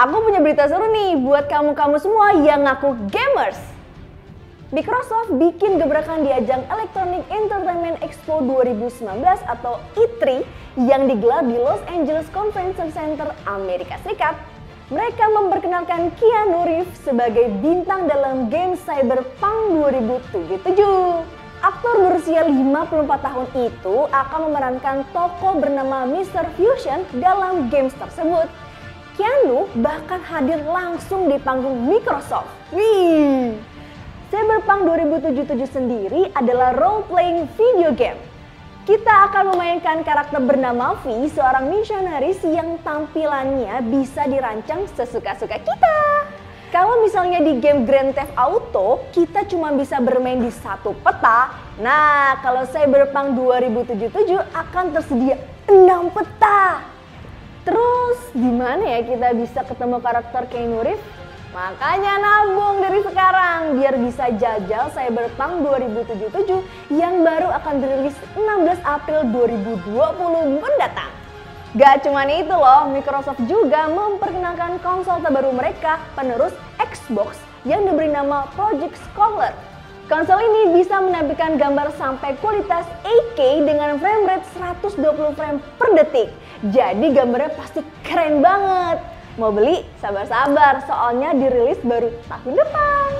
Aku punya berita seru nih buat kamu-kamu semua yang ngaku gamers. Microsoft bikin gebrakan di ajang Electronic Entertainment Expo 2019 atau E3 yang digelar di Los Angeles Convention Center, Amerika Serikat. Mereka memperkenalkan Keanu Reeves sebagai bintang dalam game Cyberpunk 2077. Aktor berusia 54 tahun itu akan memerankan tokoh bernama Mr. Fusion dalam games tersebut. Keanu bahkan hadir langsung di panggung Microsoft. Wih! Cyberpunk 2077 sendiri adalah role-playing video game. Kita akan memainkan karakter bernama V, seorang missionaris yang tampilannya bisa dirancang sesuka-suka kita. Kalau misalnya di game Grand Theft Auto, kita cuma bisa bermain di satu peta. Nah, kalau Cyberpunk 2077 akan tersedia 6 peta. Terus gimana ya kita bisa ketemu karakter Keanu Reeves? Makanya nabung dari sekarang biar bisa jajal Cyberpunk 2077 yang baru akan dirilis 16 April 2020 mendatang. Gak cuma itu loh, Microsoft juga memperkenalkan konsol terbaru mereka, penerus Xbox yang diberi nama Project Scholar. Konsol ini bisa menampilkan gambar sampai kualitas 8K dengan frame rate 120 frame per detik. Jadi gambarnya pasti keren banget. Mau beli? Sabar-sabar, soalnya dirilis baru tahun depan.